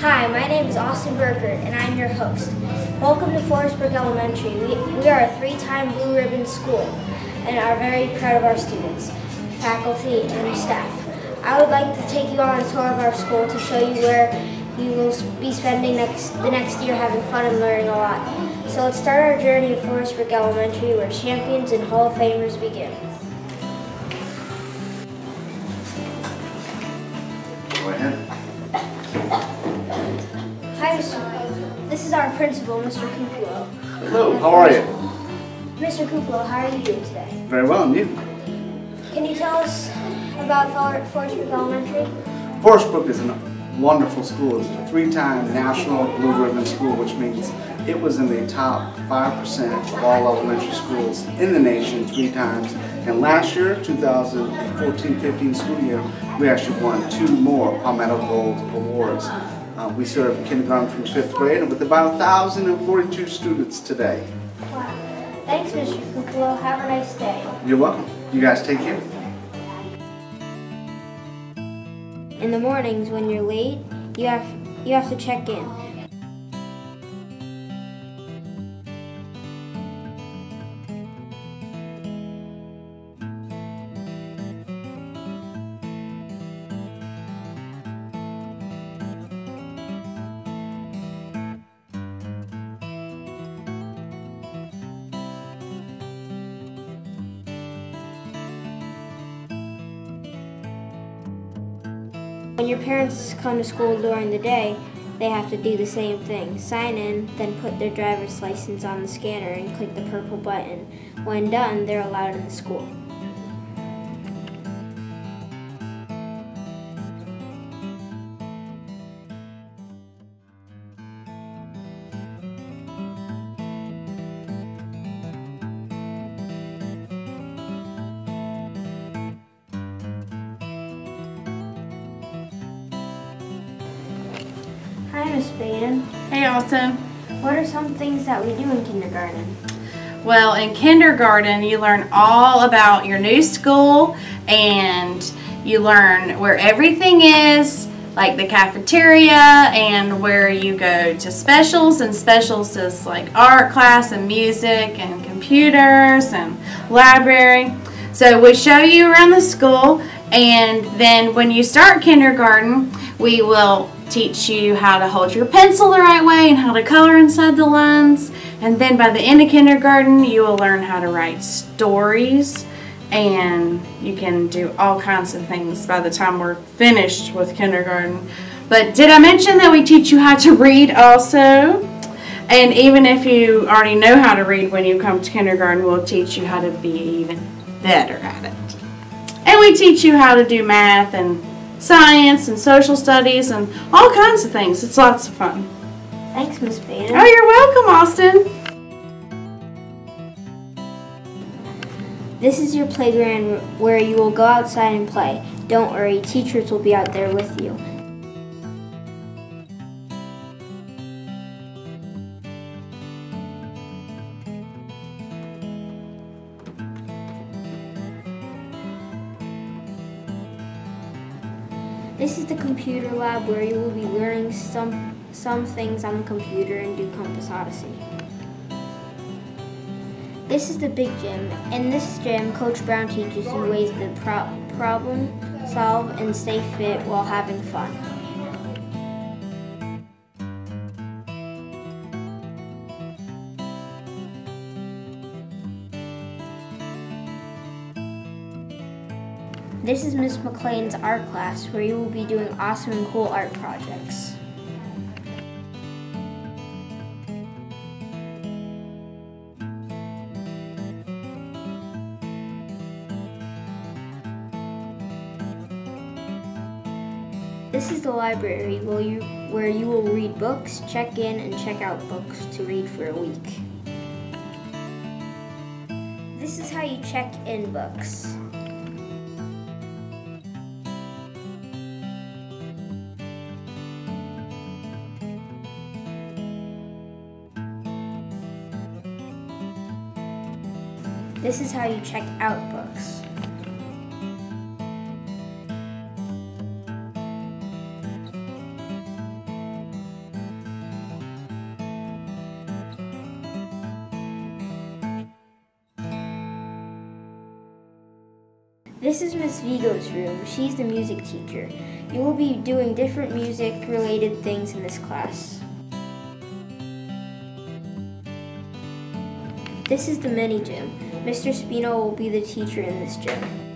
Hi, my name is Austin Burkert, and I'm your host. Welcome to Forestbrook Elementary. We, we are a three-time Blue Ribbon school and are very proud of our students, faculty, and staff. I would like to take you on a tour of our school to show you where you will be spending next, the next year having fun and learning a lot. So let's start our journey at Forestbrook Elementary where champions and Hall of Famers begin. Go ahead. Hi, Mr. This is our principal, Mr. Kuplo. Hello, how are you? Mr. Kuplo, how are you doing today? Very well, and you? Can you tell us about Forestbrook Elementary? Forestbrook is a wonderful school. It's a three-time national Blue Ribbon school, which means it was in the top 5% of all elementary schools in the nation three times. And last year, 2014-15 school year, we actually won two more Palmetto Gold Awards. Uh, we serve kindergarten through fifth grade and with about 1,042 students today. Wow. Thanks, Mr. Kuplo. Have a nice day. You're welcome. You guys take care. In the mornings when you're late, you have you have to check in. When your parents come to school during the day, they have to do the same thing. Sign in, then put their driver's license on the scanner and click the purple button. When done, they're allowed in the school. Hi, Miss Baden. Hey, Austin. What are some things that we do in kindergarten? Well, in kindergarten, you learn all about your new school and you learn where everything is, like the cafeteria and where you go to specials. And specials is like art class and music and computers and library. So we show you around the school and then when you start kindergarten, we will teach you how to hold your pencil the right way and how to color inside the lines. And then by the end of kindergarten, you will learn how to write stories and you can do all kinds of things by the time we're finished with kindergarten. But did I mention that we teach you how to read also? And even if you already know how to read when you come to kindergarten, we'll teach you how to be even better at it. And we teach you how to do math and science and social studies and all kinds of things. It's lots of fun. Thanks, Miss Baden. Oh, you're welcome, Austin. This is your playground where you will go outside and play. Don't worry, teachers will be out there with you. This is the computer lab where you will be learning some, some things on the computer and do Compass Odyssey. This is the big gym. In this gym, Coach Brown teaches you ways to pro problem solve and stay fit while having fun. This is Miss McLean's art class where you will be doing awesome and cool art projects. This is the library where you, where you will read books, check in, and check out books to read for a week. This is how you check in books. This is how you check out books. This is Miss Vigo's room. She's the music teacher. You will be doing different music related things in this class. This is the mini gym. Mr. Spino will be the teacher in this gym.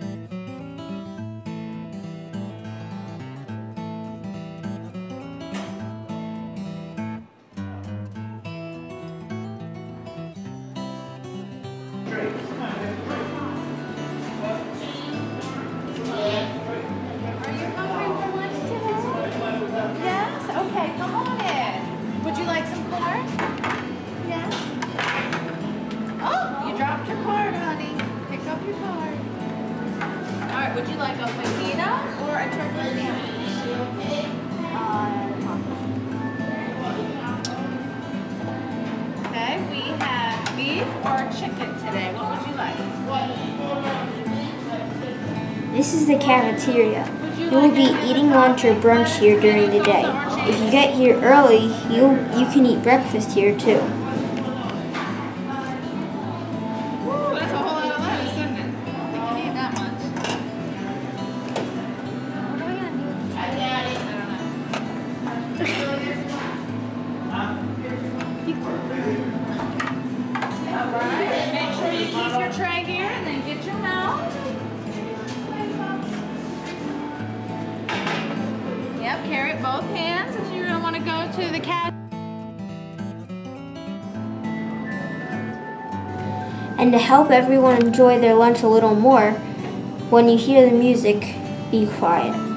Dropped your card, honey. Pick up your card. All right, would you like a fajita or a turkey sandwich? Okay, we have beef or chicken today. What would you like? This is the cafeteria. You will be eating lunch or brunch here during the day. If you get here early, you you can eat breakfast here too. Both hands if you don't want to go to the cat. And to help everyone enjoy their lunch a little more, when you hear the music, be quiet.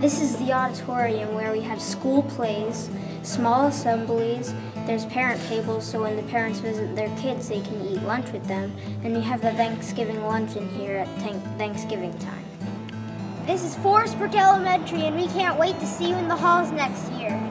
This is the auditorium where we have school plays, small assemblies, there's parent tables so when the parents visit their kids they can eat lunch with them, and we have the Thanksgiving luncheon here at Thanksgiving time. This is Forestbrook Elementary and we can't wait to see you in the halls next year.